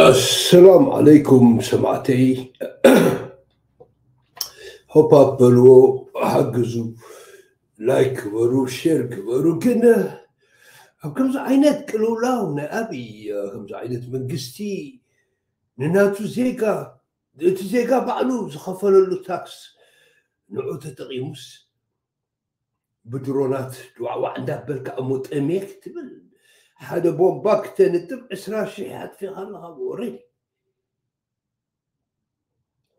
السلام عليكم سمعتي هوبا بلو حقزو لايك ورو شير ورو كنا كمز عينات كلو لاونا أبي كمز عينات من قستي نناتو زيكا تزيكا بعلو زخفل اللو تاكس نعو تقيمس بدرونات دعوة عندها بالك أموت أميك تبل. ትብል ሓደ ቦምባ ክተንጥብ ዕስራ ሽሕ ኣጥፊኻ ኣለካ ኦሬዲ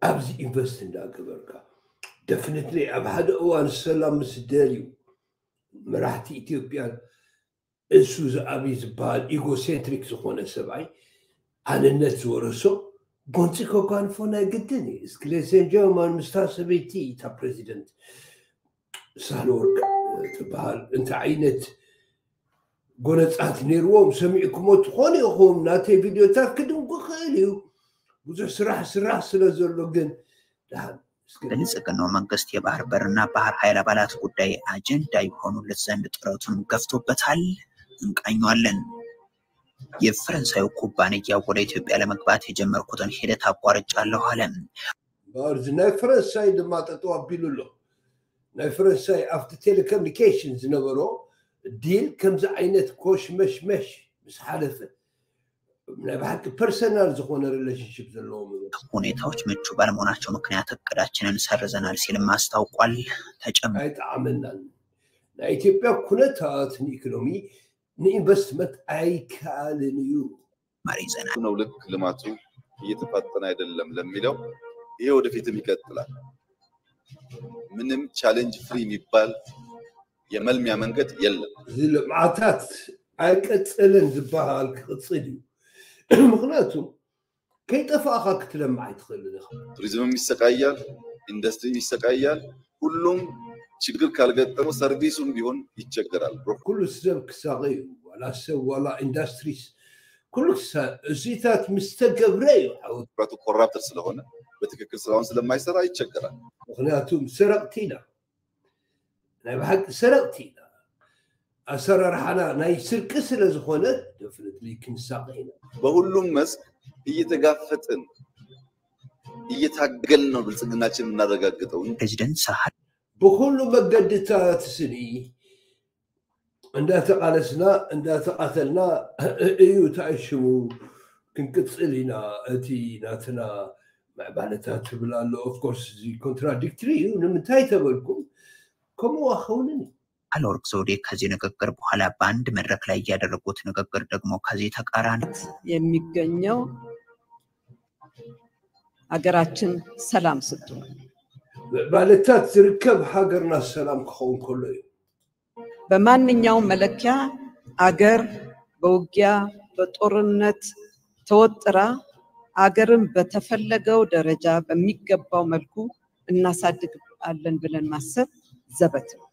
ኣብዚ ኢንቨስት እንዳገበርካ ደፍነትሊ ኣብ ሓደ እዋን ሰላም ምስ ደልዩ መራሕቲ ኢትዮጵያን እሱ ዝኣብይ ዝበሃል ኢጎሴንትሪክ ዝኾነ ሰብኣይ ኣነነት ዝወረሶ ጎንፂ ከጓንፎ ናይ ግድን እዩ እስክሌሴን ጀርማን ምስታ ሰበይቲ እታ ፕሬዚደንት ሳህለወርቅ ትበሃል እንታይ ዓይነት ጎነፃት ነይርዎም ሰሚዕኩሞ ትኾኑ ኢኹም ናተይ ቪድዮታት ክድንጉ ክእል እዩ ብዙሕ ስራሕ ስራሕ ስለ ዘሎ ግን ብልጽግናው መንግስት የባህር በርና ባህር ኃይል አባላት ጉዳይ አጀንዳ የሆኑለት ዘንድ ጥረቱን ገፍቶበታል። እንቃኘዋለን። የፈረንሳዩ ኩባንያ ወደ ኢትዮጵያ ለመግባት የጀመርኩትን ሂደት አቋርጫለሁ አለ። ባርዚ ናይ ፈረንሳይ ድማ ጠጠው ኣቢሉ ኣሎ ናይ ፈረንሳይ ኣብቲ ቴሌኮሙኒኬሽን ዝነበሮ deal ከምዚ ዓይነት ኮሽ መሽመሽ ምስ ሓለፈ ናይ ብሓቂ personal ዝኾነ relationship ዘለዎም ሁኔታዎች ምቹ ባለመሆናቸው ምክንያት እቅዳችንን ሰርዘናል ሲልም አስታውቋል። ተጨማሪ ኣይጠዓመናን ናይ ኢትዮጵያ ኩነታት ንኢኮኖሚ ንኢንቨስትመንት ኣይከኣልን እዩ ዜና ነው ልክ ልማቱ እየተፋጠነ አይደለም ለሚለው ይሄ ወደፊትም ይቀጥላል። ምንም challenge free የሚባል የመልሚያ መንገድ የለም። እዚ ልምዓታት ኣይቀፅልን ዝበሃል ክቅፅል እዩ ምክንያቱ ከይጠፋእካ ክትለምዕ ኣይትኽእልን ኢኻ ቱሪዝምም ይሰቃያል፣ ኢንዱስትሪም ይሰቃያል። ሁሉም ችግር ካልገጠመው ሰርቪሱም ቢሆን ይቸገራል። ኩሉ ሰብ ክሳቀ እዩ ዋላ ሰብ ዋላ ኢንዳስትሪስ ኩሉ ክሳቅ እዚታት ምስ ተገብረ እዩ ሓወት ትኩረቱ ኮራፕተር ስለሆነ በትክክል ስራውን ስለማይሰራ ይቸገራል። ምክንያቱም ሰረቕቲ ኢና ናይ ብሓቂ ሰረቕቲ ኢና ኣሰራርሓና ናይ ስርቂ ስለ ዝኾነ ደፍነትሊ ክንሳቀ ኢና በሁሉም መስክ እየተጋፈጥን እየታገልን ነው ብልጽግናችን የምናረጋግጠው። ፕሬዚደንት ሳህል ብኩሉ መገድታት ስኒ እንዳተቃለስና እንዳተቃተልና እዩ ተኣሽሙ ክንቅፅል ኢና እቲ ናትና ምዕባለታት ትብል ኣሎ ኦፍኮርስ እዚ ኮንትራዲክትሪ እዩ ንምንታይ ተበልኩም ሳህለወርቅ ዘውዴ ከዚህ ንግግር በኋላ በአንድ መድረክ ላይ ያደረጉት ንግግር ደግሞ ከዚህ ተቃራኒ የሚገኘው ሀገራችን ሰላም ስትሆን ምዕባለታት ዝርከብ ሃገርና ሰላም ክኸውን ከሎ እዩ። በማንኛውም መለኪያ አገር በውጊያ በጦርነት ተወጥራ አገርን በተፈለገው ደረጃ በሚገባው መልኩ እናሳድጋለን ብለን ማሰብ ዘበት ነው።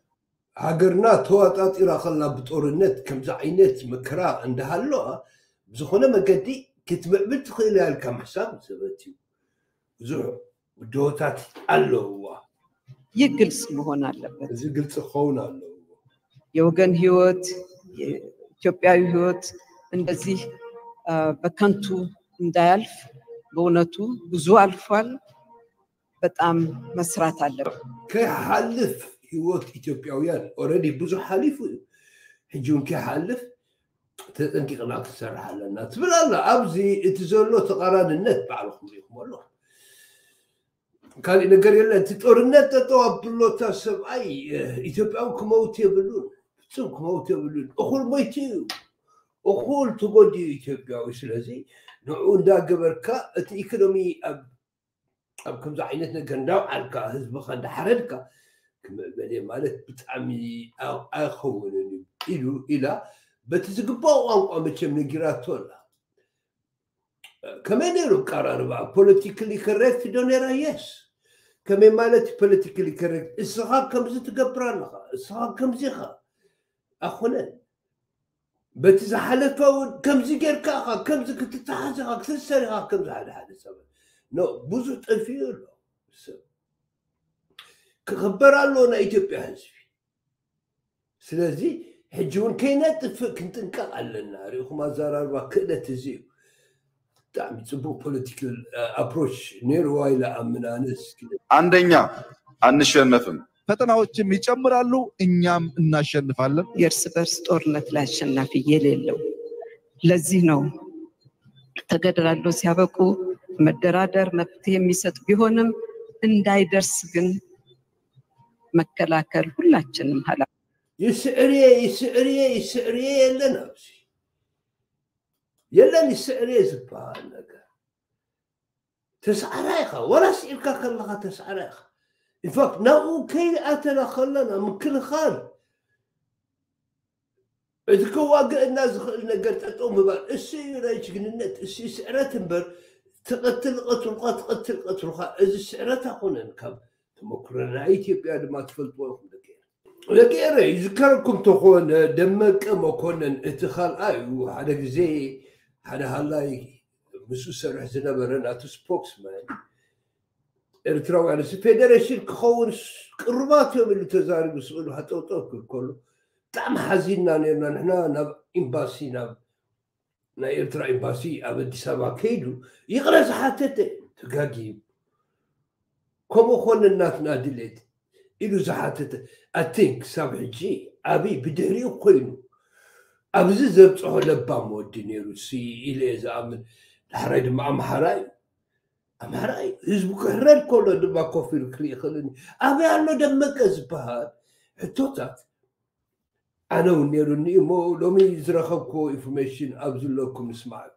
ሃገርና ተዋጣጢራ ከላ ብጦርነት ከምዚ ዓይነት መከራ እንዳሃለዋ ብዝኾነ መገዲ ክትምዕብል ትኽእል እያ ኢልካ ምሕሳብ ዘበት እዩ ብዙሕ ውድሆታት ኣለውዋ ይህ ግልጽ መሆን አለበት። እዚ ግልፂ ክኸውን ኣለዎ የወገን ህይወት፣ የኢትዮጵያዊ ህይወት እንደዚህ በከንቱ እንዳያልፍ በእውነቱ ብዙ አልፏል። በጣም መስራት አለብን። ከይሓልፍ ሂወት ኢትዮጵያውያን ኦረዲ ብዙሕ ሓሊፉ እዩ ሕጂ እውን ከይሓልፍ ተጠንቂቕና ክንሰርሕ ኣለና ትብል ኣላ ኣብዚ እቲ ዘሎ ተቃራንነት ባዕልኩም ሪኢኩም ኣሎ ካሊእ ነገር የለ እቲ ጦርነት ጠጠው ኣቢሎታ ሰብኣይ ኢትዮጵያዊ ክመውት የብሉን ፍፁም ክመውት የብሉን እኩል ሞይቲ እዩ እኩል ተጎዲኡ ኢትዮጵያዊ ስለዚ ንዕኡ እንዳገበርካ እቲ ኢኮኖሚ ኣብ ኣብ ከምዚ ዓይነት ነገር እንዳውዓልካ ህዝብካ እንዳሓረድካ كما مالت بتعمي أو أخو إلو إلى بتزقبوا وانقوا متشم نجرات ولا كما نيرو قرار بقى؟ بوليتيكلي correct دونيرا يس كما مالت بوليتيكلي correct الصغار كم زت قبرنا لها كم زي أخونا. بتزحلك كم زي غير كاخا كم زي كتتحزها كتسرها كم زي هذا هذا سبب. نو بوزو تنفير ክኽበር ኣለዎ ናይ ኢትዮጵያ ህዝቢ ስለዚ ሕጂ እውን ከይነጥፍእ ክንጥንቀቕ ኣለና ሪኢኹም ኣዘራርባ ክእለት እዚ እዩ ብጣዕሚ ፅቡቅ ፖለቲካል አፕሮች ነይርዋ ኢለ ኣምን ኣነስ አንደኛ አንሸነፍም። ፈተናዎችም ይጨምራሉ፣ እኛም እናሸንፋለን። የእርስ በርስ ጦርነት ላይ አሸናፊ የሌለው ለዚህ ነው ተገድላሎ ሲያበቁ መደራደር መፍትሄ የሚሰጥ ቢሆንም እንዳይደርስ ግን መከላከል ሁላችንም ኃላ ይስዕርየ ይስዕርየ ይስዕርየ የለን ኣብዚ የለን ይስዕርየ ዝበሃል ነገር ተስዓራ ኢኻ ወላ ስዒርካ ከለካ ተስዓራ ኢኻ ኢንፋክት ናብኡ ከይኣተና ከለና ምክልኻል እቲ ከዋግአና ዝኽእል ነገር ጠጠው ምባል እሱ እዩ ናይ ጅግንነት እሱ እዩ ስዕረት እምበር ትቐትል ቀትልካ ትቐትል ቀትልካ እዚ ስዕረት ኣይኮነን ካብ ተመክሮ ናይ ኢትዮጵያ ድማ ትፈልጥዎ ይኹም ደቂ ደቂረ ይዝከረኩም ተኾነ ደመቀ መኮነን እቲ ካልኣይ እዩ ሓደ ግዜ ሓደ ሃላይ ምስኡ ሰርሕ ዝነበረ ናቱ ስፖክስማን ኤርትራውያን እዚ ፌደሬሽን ክኸውን ቅርባት እዮም ኢሉ ተዛሪቡ ስእሉ ሃጠውጠው ክብል ከሎ ብጣዕሚ ሓዚና ነርና ንሕና ናብ ኤምባሲ ናብ ናይ ኤርትራ ኤምባሲ ኣብ ኣዲስ ኣበባ ከይዱ ይቕረ ዝሓተተ ተጋጊም ከምኡ ኮነ እናትና ድሌት ኢሉ ዝሓተተ ኣቲንክ ክሳብ ሕጂ ዓብይ ብድሕሪኡ ኮይኑ ኣብዚ ዘብፅሖ ለባም ወዲ ነይሩ ሲ ኢለ እየ ዝኣምን ዳሕራይ ድማ ኣምሓራ እዩ ኣምሓራ እዩ ህዝቡ ክሕረድ ከሎ ድማ ኮፍ ኢሉ ክርኢ ይኽእልኒ ኣበይ ኣሎ ደመቀ ዝበሃል ሕቶታት ኣነ እውን ነይሩኒ እሞ ሎሚ ዝረኸብኮ ኢንፎርሜሽን ኣብ ዘለኩም ንስማዕ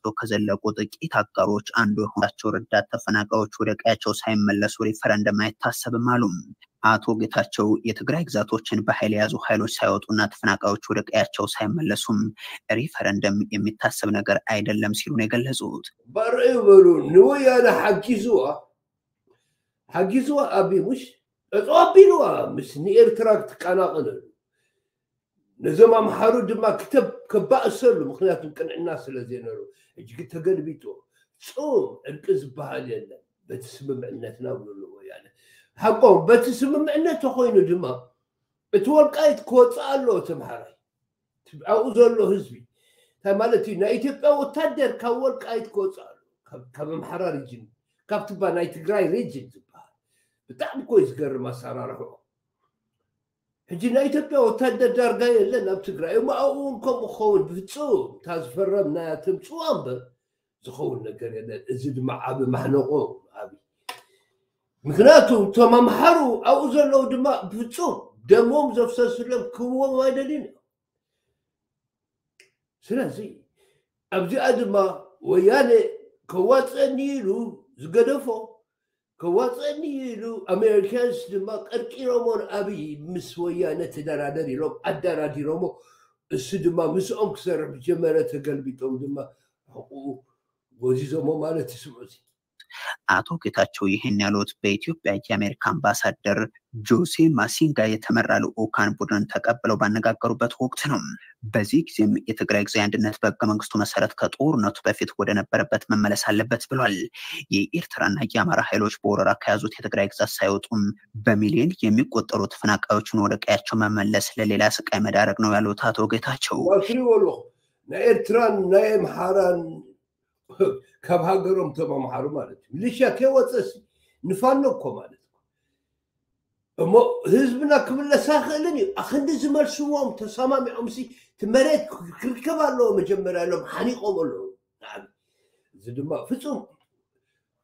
ቀያቸው ከዘለቁ ጥቂት አጋሮች አንዱ የሆናቸው ረዳት ተፈናቃዮች ወደ ቀያቸው ሳይመለሱ ሪፈረንደም አይታሰብም አሉ። አቶ ጌታቸው የትግራይ ግዛቶችን በኃይል የያዙ ኃይሎች ሳይወጡና ተፈናቃዮች ወደ ቀያቸው ሳይመለሱም ሪፈረንደም የሚታሰብ ነገር አይደለም ሲሉ ነው የገለጹት። ባርዑ በሉ ንወያነ ሓጊዝዋ ሓጊዝዋ ኣቢ ሙሽ እፅዋ ኣቢልዋ ምስ ንኤርትራ ክትቀናቐነሉ ነዞም ኣምሓሩ ድማ ክተብ ከባእሰሉ ምክንያቱም ቅንዕና ስለ ዘይነሩ ሕጂ ግን ተገልቢጦ ፁም ዕርቂ ዝበሃል የለን በቲ ስምምዕነትና ብልሉ ወያነ ሓቆም በቲ ስምምዕነት ተኮይኑ ድማ እቲ ወልቃይት ክወፅእ ኣለዎ ተምሓራይ ኣብኡ ዘሎ ህዝቢ እንታይ ማለት እዩ ናይ ኢትዮጵያ ወታደር ካብ ወልቃይት ክወፅእ ኣሎ ካብ ኣምሓራ ሪጅን ካብቲ ባ ናይ ትግራይ ሪጅን ዝበሃል ብጣዕሚ ኮይ ዝገርም ኣሰራርሕኦ ሕጂ ናይ ኢትዮጵያ ወታደር ዳርጋ የለን ኣብ ትግራይ እሞ ኣብኡ እውን ከምኡ ክኸውን ብፍፁም እታ ዝፈረም ናያቶም ፅዋ እምበር ዝኸውን ነገር የለን እዚ ድማ ዓብ ማሕነቆ ዓብ ምክንያቱ እቶም ኣምሓሩ ኣብኡ ዘለዉ ድማ ብፍፁም ደሞም ዘፍሰስሎም ክህብዎም ኣይደልን እዮም ስለዚ ኣብዚኣ ድማ ወያነ ከዋፅአኒ ኢሉ ዝገደፎ ከዋፅአኒ ኢሉ ኣሜሪካንስ ድማ ቀርቂሮሞን ኣብይ ምስ ወያነ ተደራደር ኢሎም ኣደራዲሮሞ እሱ ድማ ምስኦም ክሰርሕ ብጀመረ ተገልቢጦም ድማ ሕቁኡ ጎዚዞሞ ማለት ይስምዑ አቶ ጌታቸው ይህን ያሉት በኢትዮጵያ የአሜሪካ አምባሳደር ጆሴ ማሲንጋ የተመራ ልዑካን ቡድን ተቀብለው ባነጋገሩበት ወቅት ነው። በዚህ ጊዜም የትግራይ ጊዜያዊ አንድነት በህገ መንግስቱ መሰረት ከጦርነቱ በፊት ወደ ነበረበት መመለስ አለበት ብሏል። የኤርትራና የአማራ ኃይሎች በወረራ ከያዙት የትግራይ ግዛት ሳይወጡም በሚሊዮን የሚቆጠሩ ተፈናቃዮችን ወደ ቀያቸው መመለስ ለሌላ ስቃይ መዳረግ ነው ያሉት አቶ ጌታቸው ናይ ኤርትራን ናይ ኣምሓራን ካብ ሃገሮም ኣምሓሩ ማለት እዩ። ሚሊሻ ከይወፀስ ንፋኖ እኮ ማለት እዩ እሞ ህዝብና ክምለስ ኣይኽእልን እዩ። ኣክንዲ ዝመልስዎም ተሰማሚዖም ሲ እቲ መሬት ክርከብ ኣለዎ መጀመርያ ሎም ሓኒቆም ኣለዉ። እዚ ድማ ፍፁም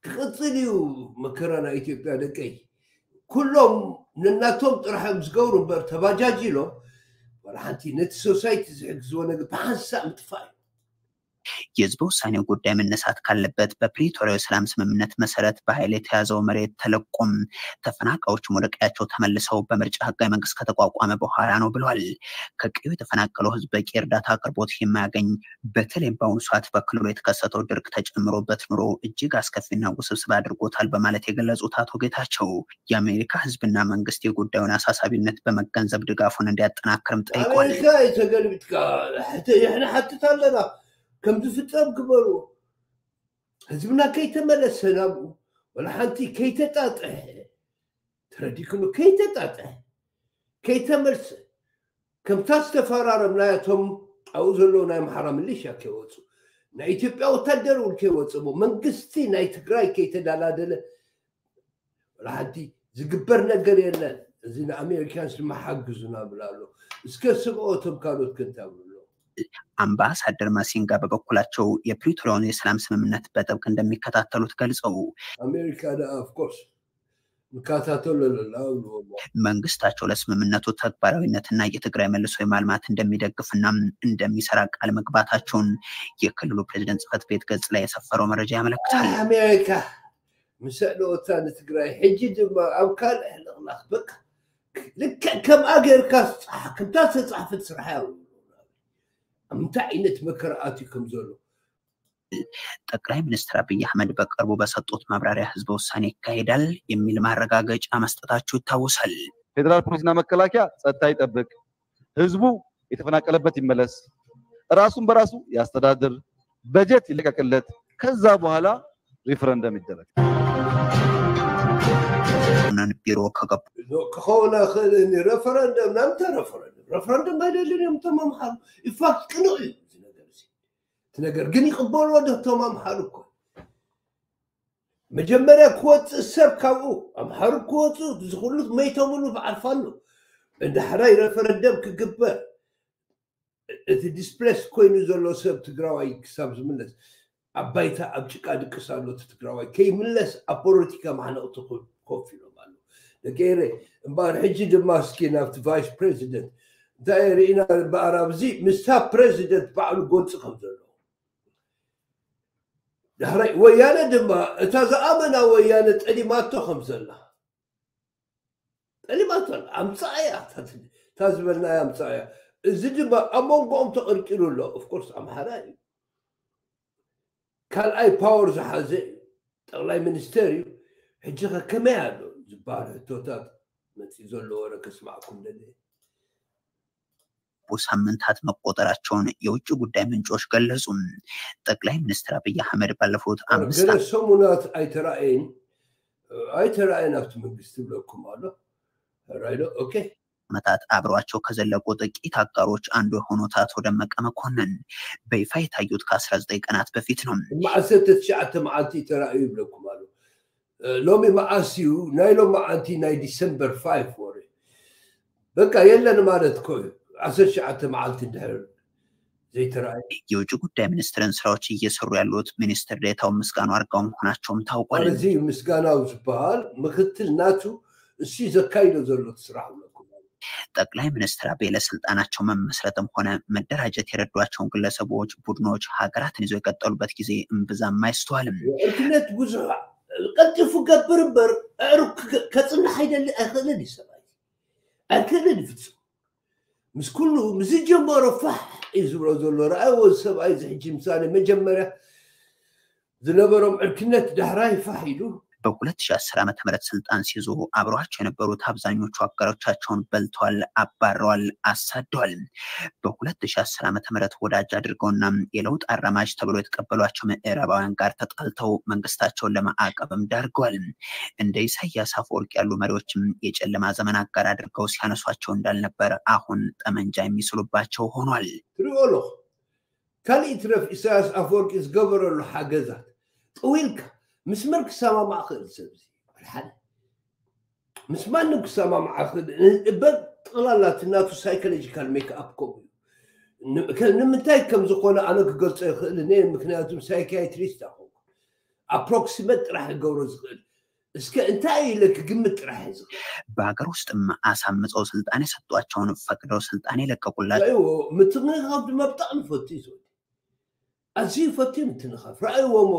ክቅፅል እዩ መከራ ናይ ኢትዮጵያ ደቀይ። ኩሎም ነናቶም ጥራሖም ዝገብሩ እምበር ተባጃጂሎም ወላ ሓንቲ ነቲ ሶሳይቲ ዝሕግዝዎ ነገር ብሓንሳብ ምጥፋእ እዩ የህዝበ ውሳኔው ጉዳይ መነሳት ካለበት በፕሪቶሪያው የሰላም ስምምነት መሰረት በኃይል የተያዘው መሬት ተለቆም ተፈናቃዮችም ወደ ቀያቸው ተመልሰው በምርጫ ህጋዊ መንግስት ከተቋቋመ በኋላ ነው ብለዋል። ከቀዩ የተፈናቀለው ህዝብ በቂ እርዳታ አቅርቦት የማያገኝ በተለይም በአሁኑ ሰዓት በክልሉ የተከሰተው ድርቅ ተጨምሮበት ኑሮ እጅግ አስከፊና ውስብስብ አድርጎታል በማለት የገለጹት አቶ ጌታቸው የአሜሪካ ህዝብና መንግስት የጉዳዩን አሳሳቢነት በመገንዘብ ድጋፉን እንዲያጠናክርም ጠይቋል። ኣሜሪካ የተገልቢጥካ ሕና ሓትት ኣለና ከም ዝፍፀም ግበርዎ ህዝብና ከይተመለሰ ናብኡ ወላ ሓንቲ ከይተጣጥሐ ተረዲክኑ ከይተጣጥሐ ከይተመልሰ ከምታ ዝተፈራረምናያቶም ኣብኡ ዘለዉ ናይ ኣምሓራ ሚሊሻ ከይወፁ። ናይ ኢትዮጵያ ወታደር እውን ከይወፅሙ መንግስቲ ናይ ትግራይ ከይተዳላደለ ሓንቲ ዝግበር ነገር የለን። እዚ ንኣሜሪካንስ ድማ ሓግዙና ብላ ኣሎ። እስከ ስብኦቶም ካልኦት ክንታብሎ አምባሳደር ማሲንጋ በበኩላቸው የፕሪቶሪያውን የሰላም ስምምነት በጥብቅ እንደሚከታተሉት ገልጸው መንግስታቸው ለስምምነቱ ተግባራዊነትና የትግራይ መልሶ የማልማት እንደሚደግፍና እንደሚሰራ ቃል መግባታቸውን የክልሉ ፕሬዚደንት ጽህፈት ቤት ገጽ ላይ የሰፈረው መረጃ ያመለክታል። ኣሜሪካ ምስ ንትግራይ ሕጂ ድማ ኣብ ካልእ ሕልቕላኽ በቃ ልክዕ ከምኣ ጌርካ ዝተፃሕፈት ስራሕ ያ ኣብ ምንታይ ዓይነት መከራ ኣትዩ ከም ዘሎ ጠቅላይ ሚኒስትር አብይ አህመድ በቅርቡ በሰጡት ማብራሪያ ህዝበ ውሳኔ ይካሄዳል የሚል ማረጋገጫ መስጠታቸው ይታወሳል። ፌዴራል ፖሊስና መከላከያ ጸጥታ ይጠብቅ፣ ህዝቡ የተፈናቀለበት ይመለስ፣ ራሱን በራሱ ያስተዳድር፣ በጀት ይለቀቅለት፣ ከዛ በኋላ ሪፈረንደም ይደረግ። ሆነን ቢሮ ከገቡ ክኸውን ክእል ረፈረንደም ናምታ ረፈረንደም ረፈረንደም ኣይደልን እዮም እቶም ኣምሓሩ ኢንፋክት ቅንዕ እዩ እዚ ነገር እዚ እቲ ነገር ግን ይቅበልዎ ዶ እቶም ኣምሓሩ እኮ መጀመርያ ክወፅእ ሰብ ካብኡ ኣምሓሩ ክወፁ ዝኩሉ መይቶምሉ ብዓርፋሉ እንድሕራይ ረፈረንደም ክግበር እቲ ዲስፕሌስ ኮይኑ ዘሎ ሰብ ትግራዋይ ክሳብ ዝምለስ ኣብ ባይታ ኣብ ጭቃ ድቅስ ኣሎ እቲ ትግራዋይ ከይምለስ ኣብ ፖለቲካ ማሕነቕቲ ኮፍ ኢሎም ኣሎ ነገይረ እምበር ሕጂ ድማ እስኪ ናብቲ ቫይስ ፕሬዚደንት እንታይ ርኢና በኣራብ እዚ ምስታ ፕሬዚደንት ባዕሉ ጎንፂ ከም ዘሎ ዳሕራይ ወያነ ድማ እታ ዝኣመና ወያነ ጠሊማቶ ከም ዘላ ጠሊማቶ ኣላ ኣምፃ እያ እታ ዝበልናያ ኣምፃ እያ እዚ ድማ ኣብ መንጎኦም ተቐርቂሉ ኣሎ ኦፍኮርስ ኣምሓራ እዩ ካልኣይ ፓወር ዝሓዘ እዩ ጠቅላይ ሚኒስተር እዩ ሕጂ ኸ ከመይ ኣሎ ዝበሃል ሕቶታት መፂ ዘሎ ወረ ከስማዕኩም ደለ ሳምንታት መቆጠራቸውን የውጭ ጉዳይ ምንጮች ገለጹ። ጠቅላይ ሚኒስትር አብይ አህመድ ባለፉት አምስት ሰሙናት ኣይተረኣየን ኣይተረኣየን ኣብቲ መንግስቲ ብለኩም ኣሎ right ዶ okay ዓመታት አብረዋቸው ከዘለቁ ጥቂት አጋሮች አንዱ የሆኑት አቶ ደመቀ መኮንን በይፋ የታዩት ከ19 ቀናት በፊት ነው። ማዓሰርተ ትሽዓተ መዓልቲ ተራእዩ ይብለኩም ሎሚ መዓስ እዩ ናይ ሎም መዓልቲ ናይ December five ወረ በቃ የለን ማለት ኮ ዓሰርተ ትሽዓተ መዓልቲ እንድሕር ዘይተረኣዩ የውጭ ጉዳይ ሚኒስትርን ስራዎች እየሰሩ ያሉት ሚኒስትር ዴኤታው ምስጋኑ አርጋው መሆናቸውም ታውቋል። እዚ ምስጋናው ዝበሃል ምክትል ናቱ እሱ ዘካይዶ ዘሎ ስራሕ ጠቅላይ ሚኒስትር አብይ ለስልጣናቸው መመስረትም ሆነ መደራጀት የረዷቸውን ግለሰቦች፣ ቡድኖች ሀገራትን ይዞ የቀጠሉበት ጊዜ እምብዛም አይስተዋልም። ዕርክነት ብዙሕ ቀልጢፉ ገብር እምበር ኣዕሩ ከፅንሕ ኣይደሊ ኣይክእልን እዩ ሰብኣይ ኣይክእልን ይፍፅም ምስ ኩሉ ምስ ጀመሮ ፋሕ እዩ ዝብሎ ዘሎ ረኣይዎ ሰብኣይ እዚ ሕጂ ምሳሌ መጀመርያ ዝነበሮም ዕርክነት ዳሕራይ ፋሕ ኢሉ በ2010 ዓ ም ስልጣን ሲይዙ አብረዋቸው የነበሩት አብዛኞቹ አጋሮቻቸውን በልተዋል፣ አባረዋል፣ አሳደዋል። በ2010 ዓ ም ወዳጅ አድርገውና የለውጥ አራማጅ ተብሎ የተቀበሏቸው ምዕራባውያን ጋር ተጣልተው መንግስታቸውን ለማዕቀብም ዳርገዋል። እንደ ኢሳያስ አፈወርቅ ያሉ መሪዎችም የጨለማ ዘመን አጋር አድርገው ሲያነሷቸው እንዳልነበር አሁን ጠመንጃ የሚስሉባቸው ሆኗል። ትሪኦ ኣለኹ ካሊእ ትረፍ ኢሳያስ ኣፈወርቂ ዝገበረሉ ሓገዛት ጥዊልካ ምስ መን ክሰማማዕ ክእል ሰብ እዚ ሓደ ምስ ማንም ክሰማማዕ ክእል በጠቕላላት እናቱ ሳይኮሎጂካል ሜክኣፕ ከምኡ እዩ ንምንታይ ከም ዝኾነ ኣነ ክገልፆ ይኽእል እነ ምክንያቱም ሳይካትሪስት ኣኹ ኣፕሮክሲመት ጥራሕ ክገብሮ ዝኽእል እስከ እንታይ ኢለ ክግምት ጥራሕ እዩ ዝኽእል በሀገር ውስጥም አሳምፀው ስልጣን የሰጧቸውን ፈቅደው ስልጣን የለቀቁላቸው ረእይዎ ምትንኻፍ ድማ ብጣዕሚ ፈቱ እዩ ዝወዲ ኣዝዩ ፈቱ እዩ ምትንኻፍ ረእይዎሞ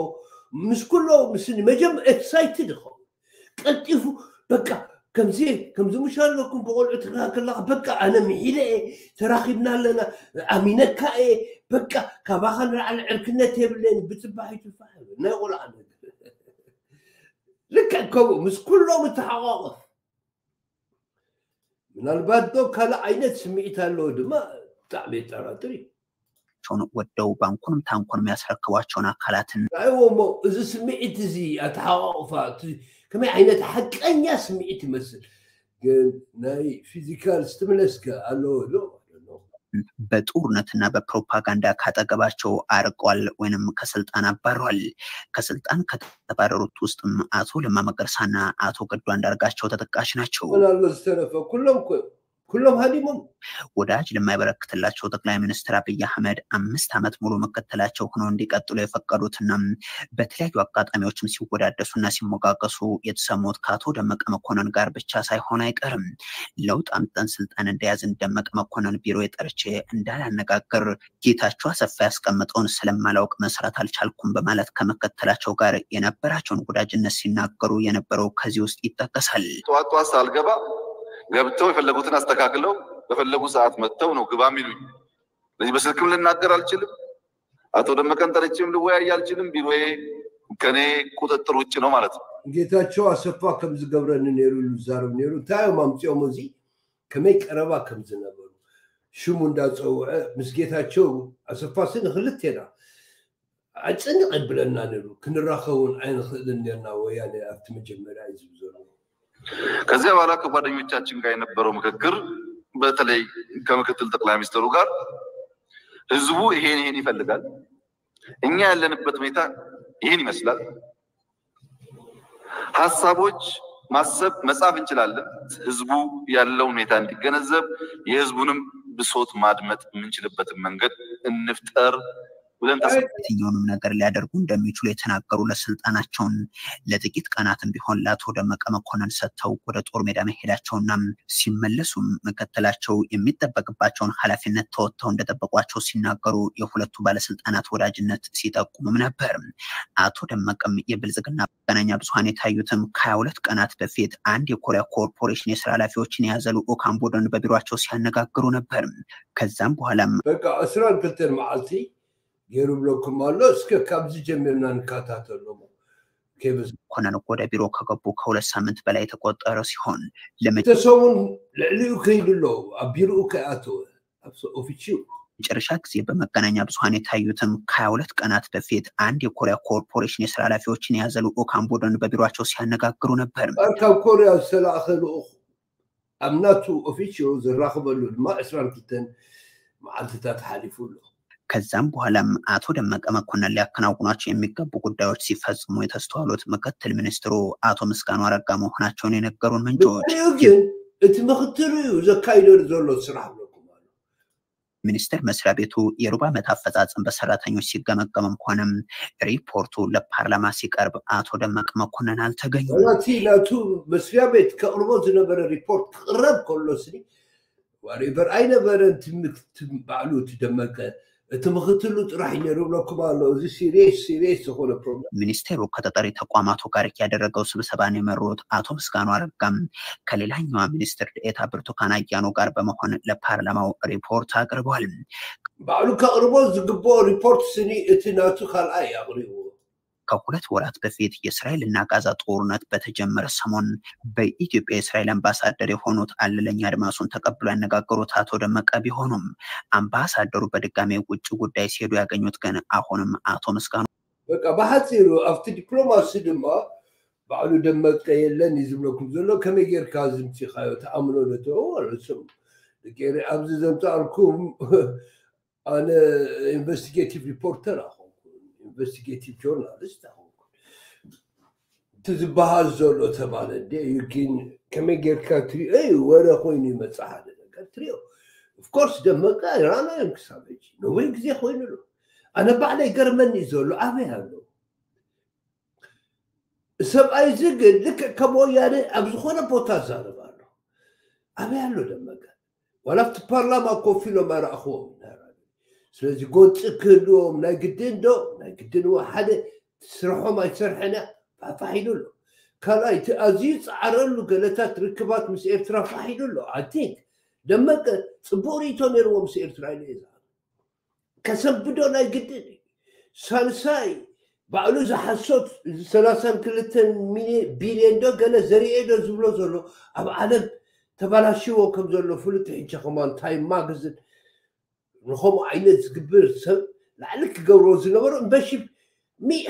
مش كله مش جم اكسايتد خو. قلتيفو بقى كم زي مش لكم بقول اتراك الله بقى أنا محيله إيه، تراخبنا لنا أمينة كاي بقى كباخن على عركنا تبلين بتباحي يتفاهم لا يقول عنا لك كم مش كله متحقق من البدو كلا عينة سميتها له دما تعبي تراتري ቸውን ወደው ባንኩንም ታንኩንም ያስረክቧቸውን አካላትን እሞ እዚ ስምዒት እዚ ኣተሓቋቑፋ ከመይ ዓይነት ሓቀኛ ስምዒት ይመስል ግን ናይ ፊዚካል ስትምለስከ ኣለዎ ዶ በጦርነትና በፕሮፓጋንዳ ካጠገባቸው አርቀዋል ወይንም ከስልጣን አባረዋል። ከስልጣን ከተባረሩት ውስጥም አቶ ለማ መገርሳና አቶ ገዱ አንዳርጋቸው ተጠቃሽ ናቸው። ምናለ ዝተረፈ ኩሎም ኩሎም ሃዲሞም ወዳጅ ለማይበረክትላቸው ጠቅላይ ሚኒስትር አብይ አህመድ አምስት ዓመት ሙሉ ምክትላቸው ሆነው እንዲቀጥሉ የፈቀዱትና በተለያዩ አጋጣሚዎችም ሲወዳደሱና ሲሞጋገሱ የተሰሙት ከአቶ ደመቀ መኮንን ጋር ብቻ ሳይሆን አይቀርም። ለውጥ አምጠን ስልጣን እንደያዝን ደመቀ መኮንን ቢሮ የጠርቼ እንዳላነጋገር ጌታቸው አሰፋ ያስቀመጠውን ስለማላውቅ መስራት አልቻልኩም በማለት ከምክትላቸው ጋር የነበራቸውን ወዳጅነት ሲናገሩ የነበረው ከዚህ ውስጥ ይጠቀሳል። ጠዋት ጠዋት ሳልገባ ገብተው የፈለጉትን አስተካክለው በፈለጉ ሰዓት መጥተው ነው ግባ የሚሉኝ። ስለዚህ በስልክም ልናገር አልችልም። አቶ ደመቀን ጠርቼም ልወያይ አልችልም። ቢሮዬ ከኔ ቁጥጥር ውጭ ነው ማለት ነው። ጌታቸው ኣሰፋ ከም ዝገብረኒ ነይሩ ኢሉ ዝዛረብ ነይሩ እንታዮም ኣምፅኦም እዚ ከመይ ቀረባ ከም ዝነበሩ ሽሙ እንዳፀውዐ ምስ ጌታቸው ኣሰፋ ስኒ ክልቴና ኣጨንቕ ብለና ነይሩ ክንራኸቡን ኣይንክእልን ነርና ወያነ ኣብቲ መጀመርያ እዩ ከዚያ በኋላ ከጓደኞቻችን ጋር የነበረው ምክክር በተለይ ከምክትል ጠቅላይ ሚኒስትሩ ጋር ህዝቡ ይሄን ይሄን ይፈልጋል፣ እኛ ያለንበት ሁኔታ ይሄን ይመስላል፣ ሀሳቦች ማሰብ መጻፍ እንችላለን። ህዝቡ ያለውን ሁኔታ እንዲገነዘብ የህዝቡንም ብሶት ማድመጥ የምንችልበትን መንገድ እንፍጠር የትኛውንም ነገር ሊያደርጉ እንደሚችሉ የተናገሩ ለስልጣናቸውን ለጥቂት ቀናትም ቢሆን ለአቶ ደመቀ መኮንን ሰጥተው ወደ ጦር ሜዳ መሄዳቸውና ሲመለሱም ምክትላቸው የሚጠበቅባቸውን ኃላፊነት ተወጥተው እንደጠበቋቸው ሲናገሩ የሁለቱ ባለስልጣናት ወዳጅነት ሲጠቁምም ነበር። አቶ ደመቀም የብልጽግና መገናኛ ብዙኃን የታዩትም ከሀያ ሁለት ቀናት በፊት አንድ የኮሪያ ኮርፖሬሽን የስራ ኃላፊዎችን የያዘ ልዑካን ቡድን በቢሯቸው ሲያነጋግሩ ነበር። ከዛም በኋላም በቃ እስራን ብለኩም ኣሎ እስከ ካብዚ ጀሚርና ንከታተሎ ከይበዝ መኮንን ወደ ቢሮ ከገቡ ከሁለት ሳምንት በላይ የተቆጠረ ሲሆን ተሰሙን ልዕሊኡ ከይዱ ኣሎ ኣብ ቢሮኡ ከይኣተወ ኦፊሲዩ መጨረሻ ጊዜ በመገናኛ ብዙኃን የታዩትም ከሀያ ሁለት ቀናት በፊት አንድ የኮሪያ ኮርፖሬሽን የስራ ኃላፊዎችን የያዘ ልዑካን ቡድን በቢሯቸው ሲያነጋግሩ ነበር። ካብ ኮርያ ዝተላእኸ ልኡኽ ኣብ ናቱ ኦፊሲዮ ዝራኸበሉ ድማ 22 መዓልትታት ሓሊፉ ኣሎ ከዛም በኋላም አቶ ደመቀ መኮንን ሊያከናውኗቸው የሚገቡ ጉዳዮች ሲፈጽሙ የተስተዋሉት ምክትል ሚኒስትሩ አቶ ምስጋኑ አረጋ መሆናቸውን የነገሩን ምንጮች እቲ ምክትሉ እዩ ዘካይዶ ዘሎ ስራሕ ሚኒስቴር መስሪያ ቤቱ የሩብ ዓመት አፈጻጸም በሰራተኞች ሲገመገምም ሆነም ሪፖርቱ ለፓርላማ ሲቀርብ አቶ ደመቀ መኮንን አልተገኙም። ናቲ ናቱ መስሪያ ቤት ከቅርቦ ዝነበረ ሪፖርት ክቅረብ ከሎ ስኒ whatever ኣይነበረን ባዕሉ እቲ ደመቀ እቲ ምክትሉ ጥራሕ ነይሩ ብለኩም ኣሎ። እዚ serious serious ዝኾነ problem። ሚኒስቴሩ ከተጠሪ ተቋማቱ ጋር ያደረገው ስብሰባን የመሩት አቶ ምስጋኑ አረጋም ከሌላኛዋ ሚኒስትር ዴኤታ ብርቱካን አያኖ ጋር በመሆን ለፓርላማው ሪፖርት አቅርበዋል። ባዕሉ ከቅርቦ ዝግብኦ ሪፖርት ስኒ እቲ ናቱ ካልኣይ ኣቅሪቡ ከሁለት ወራት በፊት የእስራኤልና ጋዛ ጦርነት በተጀመረ ሰሞን በኢትዮጵያ የእስራኤል አምባሳደር የሆኑት አለለኝ አድማሱን ተቀብሎ ያነጋገሩት አቶ ደመቀ ቢሆኑም አምባሳደሩ በድጋሚ ውጭ ጉዳይ ሲሄዱ ያገኙት ግን አሁንም አቶ ምስጋኑ በቃ ብሓፂሩ ኣብቲ ዲፕሎማሲ ድማ ባዕሉ ደመቀ የለን እዩ ዝብለኩም ዘሎ ከመይ ጌርካ ዝምፂኻዮ ተኣምኖ ኣለሶም ገይረ ኣብዚ ዘምፃልኩም ኣነ investigative reporter investigative journalist ኣኹንኩ እቲ ዝበሃል ዘሎ ተባለ እዩ ግን ከመይ ጌርካ true ወረ ኮይኑ ይመፅእ ሓደ ነገር true of course ደመቀ ራናዮም ክሳብ ሕጂ ነወይ ግዜ ኮይኑ ኣሎ ኣነ ባዕለይ ገርመኒ ዘሎ ኣበይ ኣሎ ሰብኣይ እዚ ግን ልክዕ ከም ወያነ ኣብ ዝኾነ ቦታ ዛረብ ኣሎ ኣበይ ኣሎ ደመቀ ዋላ ኣብቲ ፓርላማ ኮፍ ኢሎም ኣይረእኽዎም ስለዚ ጎንፂ ክህልዎም ናይ ግድን ዶ ናይ ግድን ዋ ሓደ ስርሖም ኣይሰርሐና ፋሒሉ ኣሎ ካልኣይ እቲ ኣዝዩ ፃዕረሉ ገለታት ርክባት ምስ ኤርትራ ፋሒሉ ኣሎ I think ደመቀ ፅቡቅ ርእቶ ነይርዎ ምስ ኤርትራ ኢለ እየ ከሰብዶ ናይ ግድን እዩ። ሳልሳይ ባዕሉ ዝሓሶት ሰላሳን ክልተን ቢልዮን ዶ ገለ ዘርኤ ዶ ዝብሎ ዘሎ ኣብ ዓለም ተበላሽዎ ከም ዘሎ ፍሉጥ ሕጂ ከማ እንታይ ማግዝን ንከምኡ ዓይነት ዝግብር ሰብ ላዕሊ ክገብሮ ዝነበሮ እምበሺ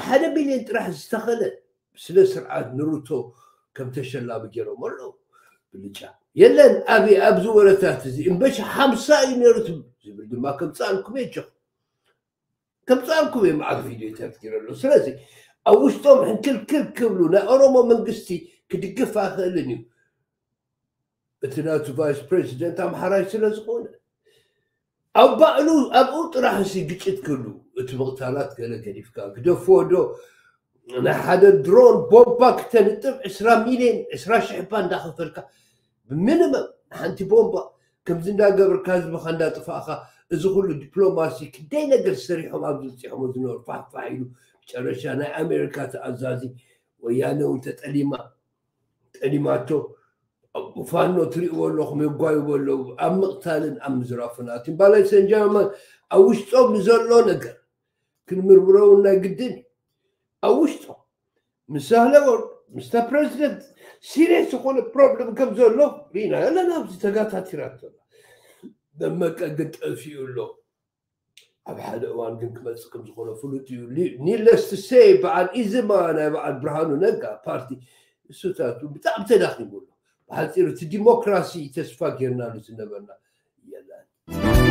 ሓደ ሚልዮን ጥራሕ ዝተኸለ ስለ ስርዓት ንሩቶ ከም ተሸላሚ ገይሮም ኣለዉ ብልጫ የለን ኣብይ ኣብዚ ወረታት እዚ እምበሺ ሓምሳ እዩ ነይሩ ዝብል ድማ ከምፃልኩም እየ ቸ ከምፃልኩም እየ መዓት ቪድዮታት ጌረሎ ስለዚ ኣብ ውሽጦም ሕንክልክል ክብሉ ናይ ኦሮሞ መንግስቲ ክድግፍ ኣይኽእልን እዩ እቲ ናቱ ቫይስ ፕሬዚደንት ኣምሓራይ ስለ ዝኾነ ኣብ ባዕሉ ኣብኡ ጥራሕ ሲ ግጭት ክህሉ እቲ ምቕታላት ገለ ገዲፍካ ክደፍዎ ዶ ናይ ሓደ ድሮን ቦምባ ክተንጥብ 20 ሚልዮን 20 ሽሕ ባ እንዳኸፈልካ ብምንመም ሓንቲ ቦምባ ከምዚ እንዳገበርካ ህዝብካ እንዳጥፋእካ እዚ ኩሉ ዲፕሎማሲ ክንደይ ነገር ሰሪሖም ኣብ ዝፅሖሞ ዝነበሩ ፋሕፋሕ ኢሉ መጨረሻ ናይ ኣሜሪካ ተኣዛዚ ወያነ እውን ተጠሊማ ጠሊማቶ ፋኖ ትሪእዎ ኣለኹም የጓይቦ ኣለዉ ኣብ ምቕታልን ኣብ ምዝራፍን ኣትዩ ባላይ ሰንጃርማን ኣብ ውሽጦም ንዘሎ ነገር ክንምርምሮ እውን ናይ ግድን እዩ ኣብ ውሽጦም ምስ ሳህለወርቅ ምስታ ፕረዚደንት ሲሪየስ ዝኾነ ፕሮብለም ከም ዘሎ ሪና ኣለና ኣብዚ ተጋታቲራት ደመቀ ግን ጠፊኡ ኣሎ ኣብ ሓደ እዋን ግን ክመፅእ ከም ዝኾነ ፍሉጥ እዩ ኒድለስ ቱ ሴይ በዓል ኢዝማ ናይ በዓል ብርሃኑ ነጋ ፓርቲ እሱታቱ ብጣዕሚ ተዳኺሙ ኣሎ Halt ihre Demokratie, das vergessen alles in der Welt.